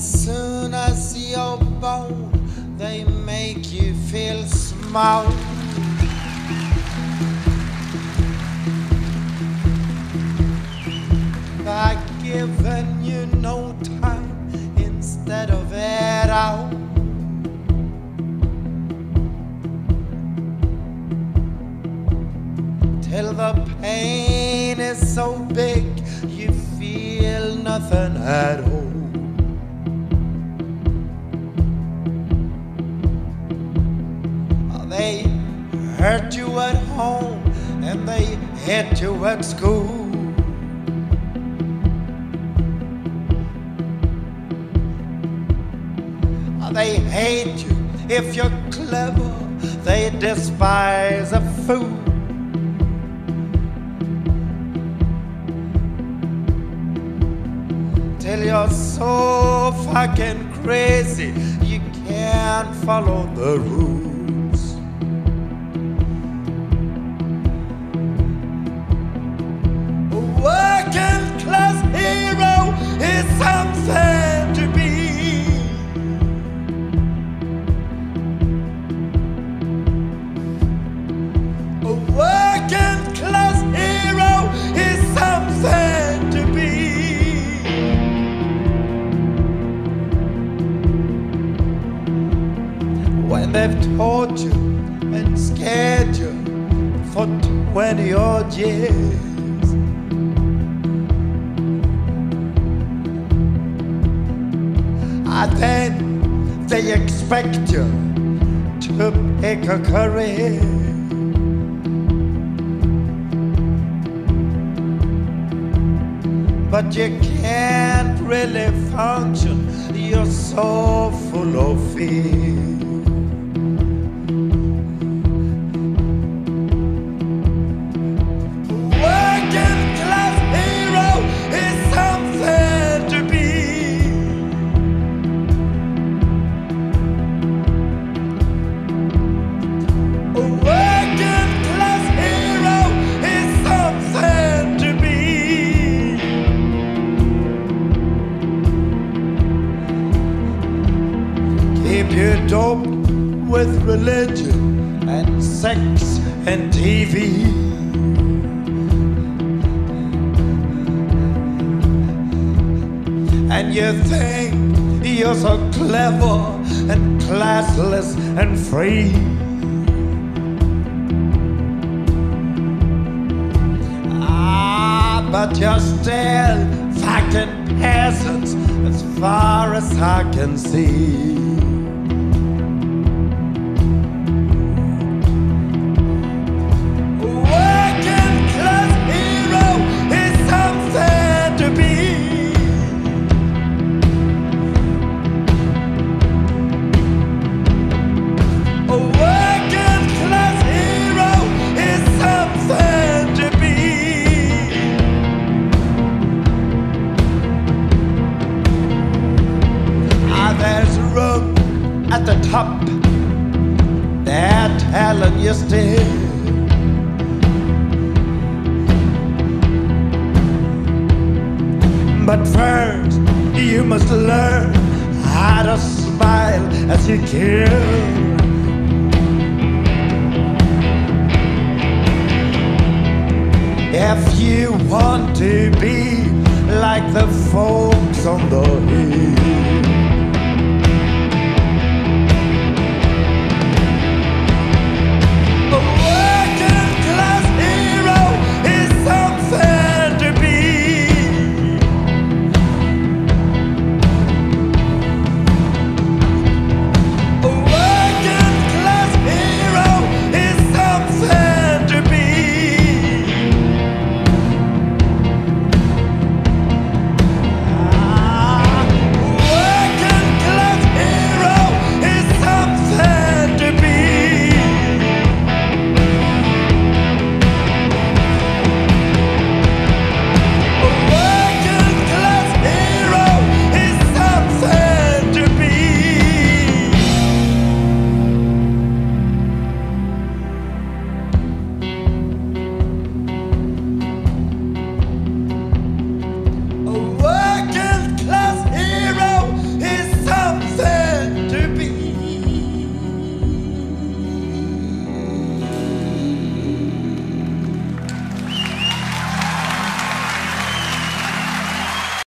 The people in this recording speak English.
As soon as you're born, they make you feel small. By giving you no time instead of it out. Till the pain is so big you feel nothing at all. Hurt you at home and they hit you at school. They hate you if you're clever, they despise a fool. Till you're so fucking crazy, you can't follow the rules. Taught you and scared you for 20 odd years. And then they expect you to pick a career. But you can't really function, you're so full of fear. Doped with religion and sex and TV. And you think you're so clever and classless and free. Ah, but you're still fucking peasants as far as I can see. Top. They're telling you still. But first, you must learn how to smile as you kill. If you want to be like the folks on the hill.